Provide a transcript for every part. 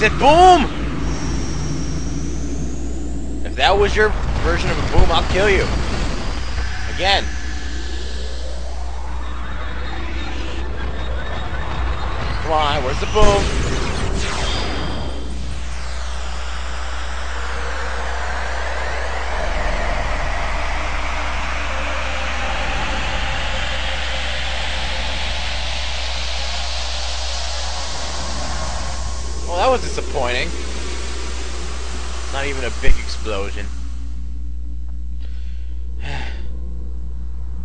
It boom? If that was your version of a boom, I'll kill you. Again. Come on, where's the boom? Well, that was disappointing. Not even a big explosion.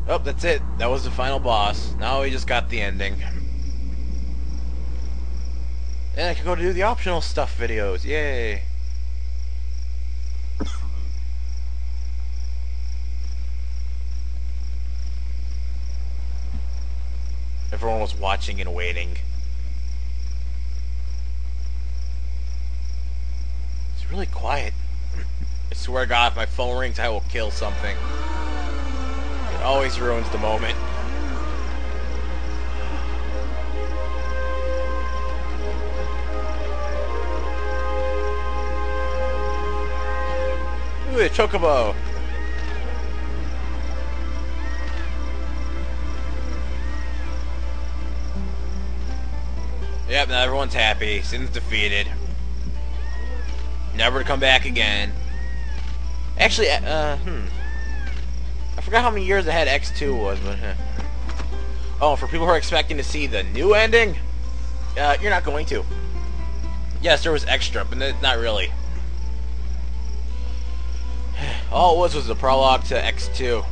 oh, that's it. That was the final boss. Now we just got the ending. And I can go to do the optional stuff videos. Yay. Everyone was watching and waiting. Really quiet. I swear to God, if my phone rings, I will kill something. It always ruins the moment. Ooh, a chocobo. Yep, now everyone's happy. Sin's defeated. Never to come back again. Actually, uh, uh, hmm. I forgot how many years ahead X2 was, but huh. Oh, for people who are expecting to see the new ending, uh, you're not going to. Yes, there was extra, but not really. All it was was the prologue to X2.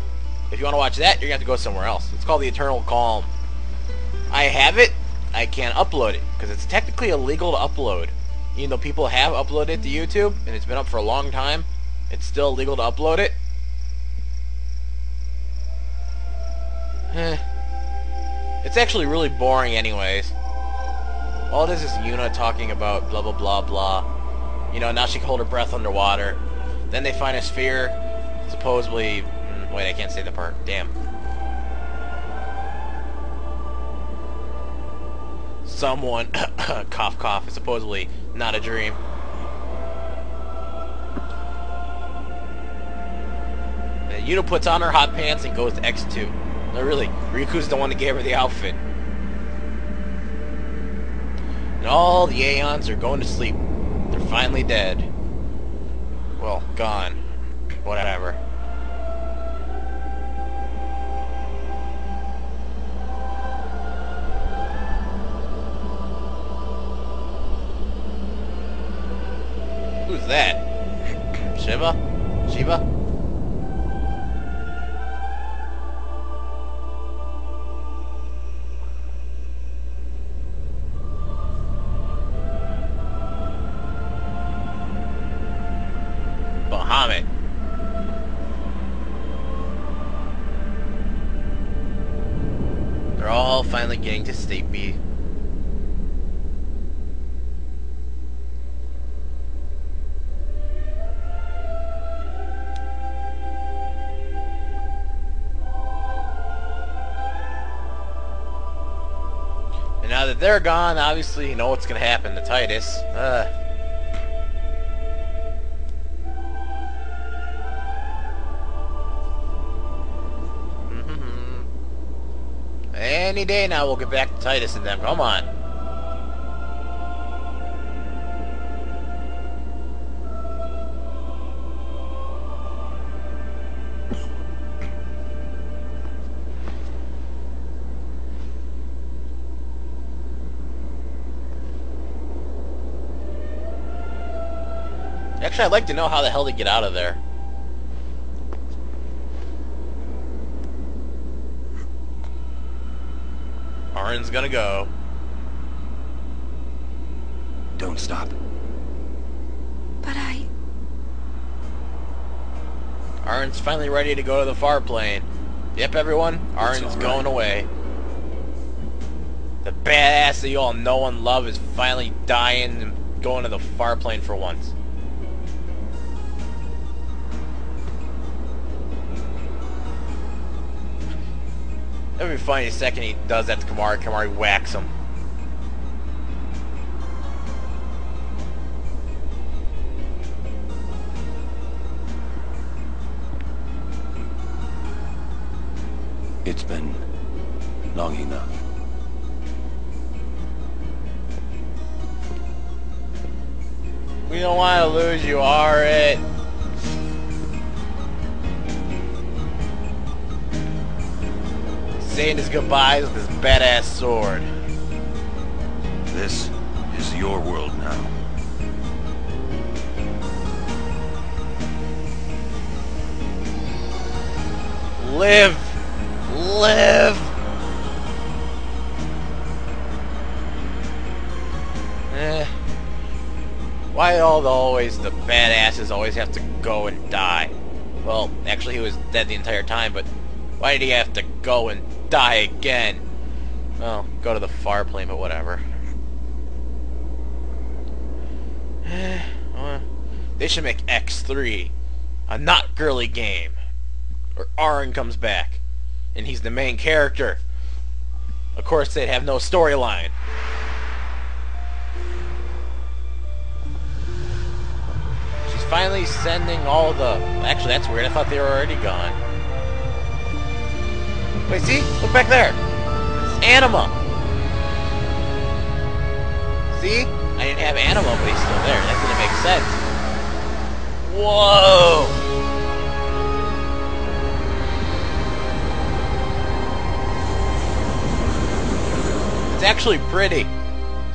If you want to watch that, you're going to have to go somewhere else. It's called The Eternal Calm. I have it. I can't upload it, because it's technically illegal to upload. Even though people have uploaded it to YouTube, and it's been up for a long time, it's still illegal to upload it. It's actually really boring anyways. All this is Yuna talking about blah blah blah blah. You know, now she can hold her breath underwater. Then they find a sphere, supposedly... Hmm, wait, I can't say the part. Damn. Someone, cough cough, supposedly not a dream. Yuna puts on her hot pants and goes to X2. No, really, Rikku's the one that gave her the outfit. And all the Aeons are going to sleep. They're finally dead. Well, gone. Whatever. Who's that? Shiva? Shiva? Bahamut. They're all finally getting to State B. they're gone, obviously you know what's gonna happen to Tidus. Uh, mhm. Any day now we'll get back to Tidus and them. Come on. Actually, I'd like to know how the hell they get out of there. Auron's gonna go. Don't stop. But I... Auron's finally ready to go to the far plane. Yep, everyone, Auron's all right. going away. The badass that you all know and love is finally dying and going to the far plane for once. It'd be funny the second he does that to Kimahri, Kimahri whacks him. It's been long enough. We don't want to lose you, Arit. Saying his goodbyes with his badass sword. This is your world now. Live! Live! Eh. Why all the always the badasses always have to go and die? Well, actually he was dead the entire time, but why did he have to go and die again? Well, go to the far plane, but whatever. They should make X3 a not girly game. Or Auron comes back, and he's the main character. Of course, they'd have no storyline. She's finally sending all the... Actually, that's weird. I thought they were already gone. Wait, see? Look back there. It's Anima. See? I didn't have Anima, but he's still there. That didn't make sense. Whoa! It's actually pretty.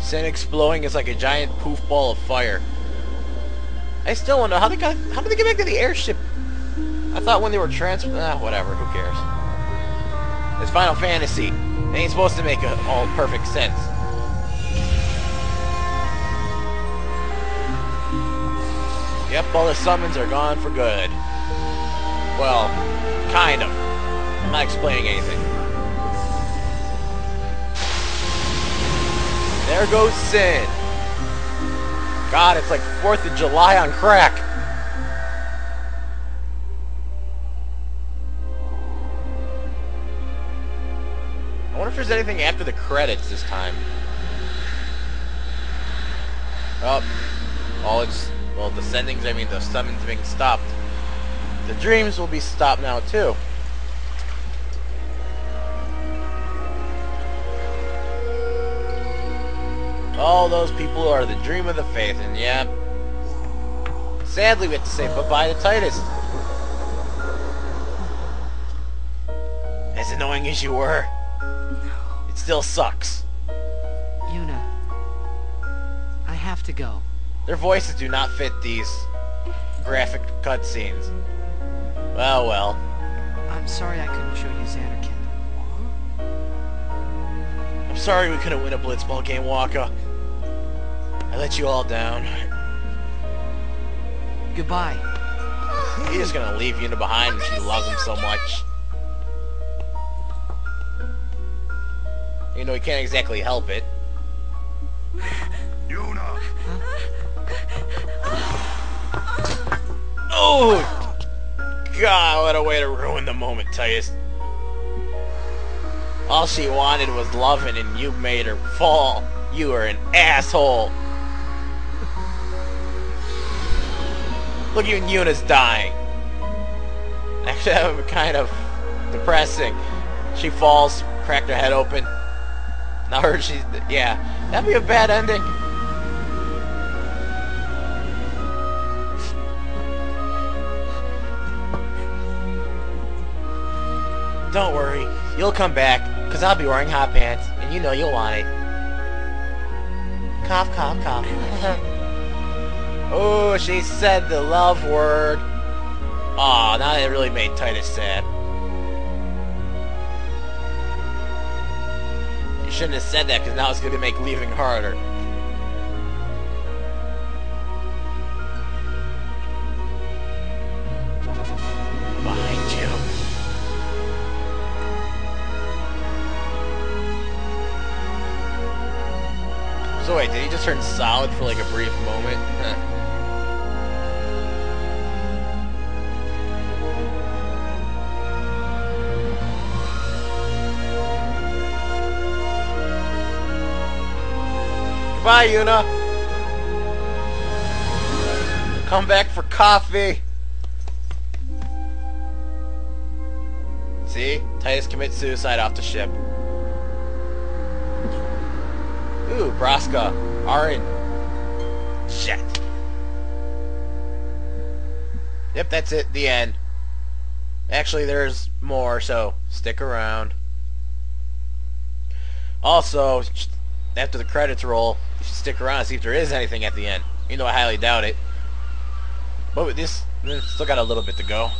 Sin exploding is like a giant poof ball of fire. I still wonder how they got how did they get back to the airship? I thought when they were trans ah, whatever, who cares? It's Final Fantasy. It ain't supposed to make a, all perfect sense. Yep, all the summons are gone for good. Well, kind of. I'm not explaining anything. There goes Sin. God, it's like 4th of July on crack. If there's anything after the credits this time. Oh, all it's, well, the sendings, I mean the summons being stopped. The dreams will be stopped now too. All those people are the dream of the fayth, and yeah. Sadly, we have to say bye-bye to Tidus. As annoying as you were, it still sucks. Yuna. I have to go. Their voices do not fit these graphic cutscenes. Well, well. I'm sorry I couldn't show you Zanarkand. I'm sorry we couldn't win a Blitzball game, Wakka. I let you all down. Goodbye. He's just gonna leave Yuna behind and she loves him so much. You know, he can't exactly help it. Yuna! Oh! God, what a way to ruin the moment, Tidus. All she wanted was loving and you made her fall. You are an asshole. Look, even Yuna's dying. Actually, that would be kind of depressing. She falls, cracked her head open. Now her, she's, yeah. That'd be a bad ending. Don't worry, you'll come back, because I'll be wearing hot pants, and you know you'll want it. Cough, cough, cough. oh, she said the love word. Aw, now that really made Tidus sad. You shouldn't have said that, because now it's going to make leaving harder. Behind you. So wait, did he just turn solid for like a brief moment? Huh. Goodbye, Yuna. Come back for coffee. See? Tidus commits suicide off the ship. Ooh, Braska. Auron. Shit. Yep, that's it. The end. Actually, there's more, so stick around. Also, after the credits roll, stick around and see if there is anything at the end. You know, I highly doubt it. But with this, still got a little bit to go.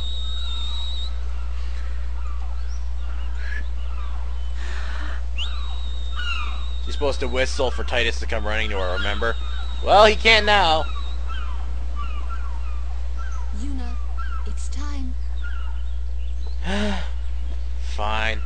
She's supposed to whistle for Tidus to come running to her, remember? Well, he can't now. Yuna, it's time. Fine.